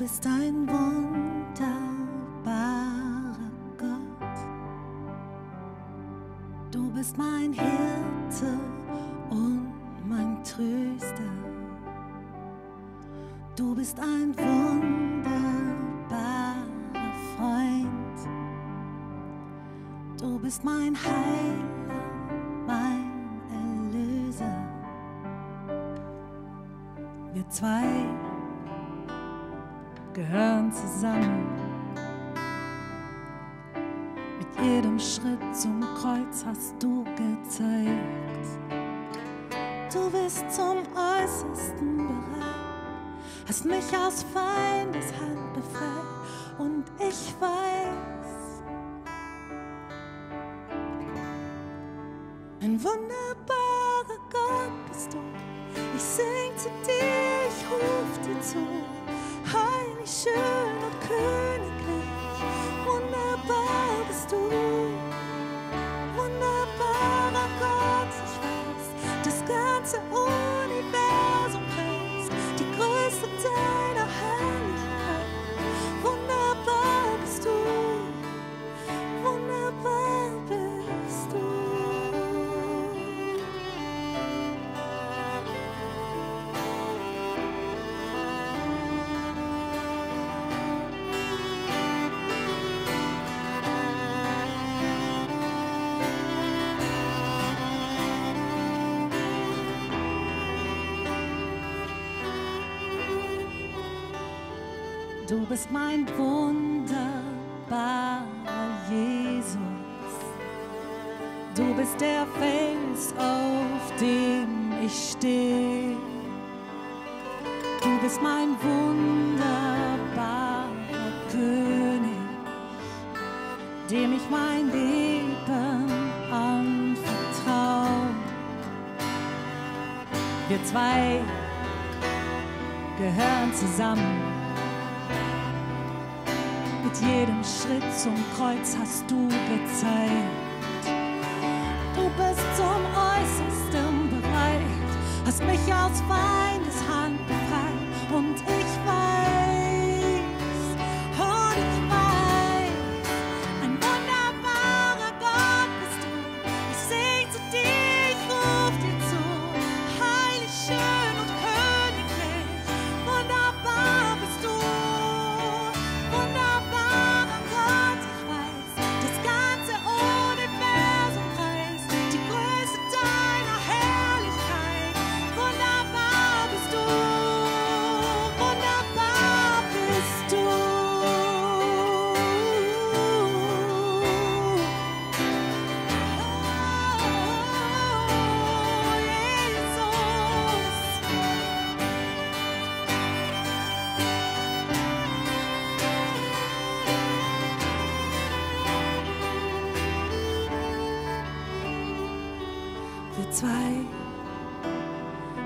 bist ein wunderbarer Gott. Du bist mein Hirte und mein Tröster. Du bist ein wunderbarer Freund. Du bist mein Heiler, mein Erlöser. Wir zwei gehören zusammen. Mit jedem Schritt zum Kreuz hast du gezeigt, du bist zum Äußersten bereit, hast mich aus Feindes Hand befreit und ich weiß, ein wunderbarer Gott bist du. Ich sing zu dir, ich ruf dir zu Du bist mein wunderbarer Jesus. Du bist der Fels, auf dem ich stehe. Du bist mein wunderbarer König, dem ich mein Leben anvertraue. Wir zwei gehören zusammen. Mit jedem Schritt zum Kreuz hast du gezeigt. Du bist zum Äußersten bereit, hast mich aus Feindes Wir zwei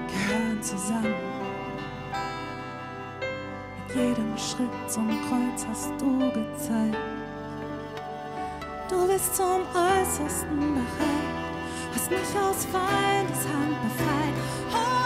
gehören zusammen. Mit jedem Schritt zum Kreuz hast du gezeigt. Du bist zum Äußersten bereit, hast mich aus Feindes Hand befreit. Oh,